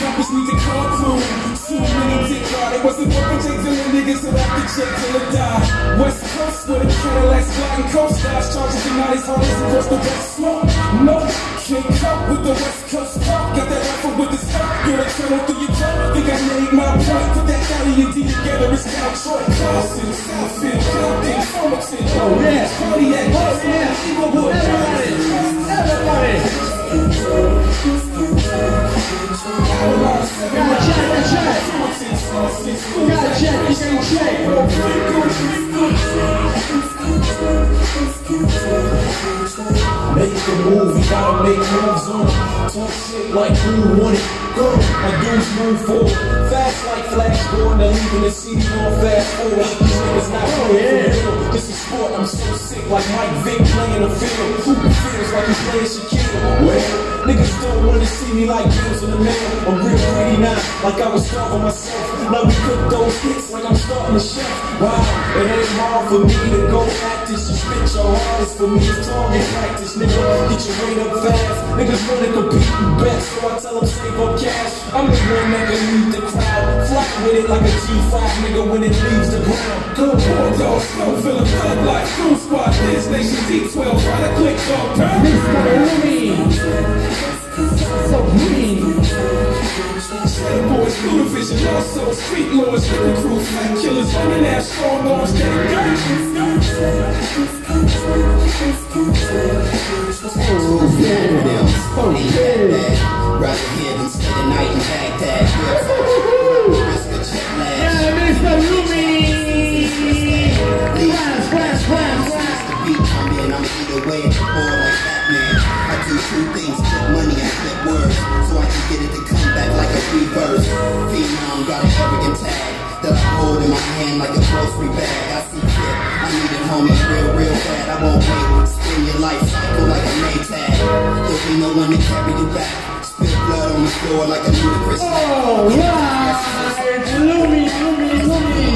rappers need to call through. Too many dick God, it wasn't working Jake till the niggas that have to check till it die. West Coast with a Cadillac, gliding coast, stars charges and all these homies across the west smoke. No, can't cope with the West Coast talk. Got that rifle with the stuff. Girl, I turn through your throat. Think I made my point. Put that Cali and D together. It's now Troy. Carson, Southfield, Compton, Fullerton. Oh, yeah. Cardiac, oh, yeah. Inglewood, Everybody, everybody. Make the move, we gotta make moves on. Talk shit like who want it. Go, my dudes move forward. Fast like flash forward, now leaving the city on fast forward. These niggas not oh, playing for real. This is sport, I'm so sick like Mike Vick playing the field. Who feels like he's playing Shaquille? Well, niggas don't wanna see me like bills in the mail. I'm real greedy now, like I was starving myself. Now we cook those hits like I'm starting a chef. Wow, it ain't hard for me to go at this. You spit your hardest for me, it's target practice, nigga. Get your weight up fast. Niggas wanna compete and bet, so I tell them save up cash. I'm the one that can the crowd. Fly with it like a G5 nigga when it leaves the ground. Go on, dog, slow, feeling thug like Crew Squad, this nation D12, try to click dog, turn. Boys, Ludavision, also street lords, fat killers, running ass, strong arms, So good. Rather here than stay night in Baghdad. Risk jet lag. Yeah, Mr. I'm either way ball like Batman. I do two things, flip money and flip words. So I can get it to street birds. Phenom got an arrogant tag that I hold in my hand like a grocery bag. I see shit, I need it, homie, real, real bad. I won't wait. Spin your life cycle like a Maytag. There'll be no one to carry you back. Spit blood on the floor like a ludicrous. Oh, wow! Lumii, Lumii,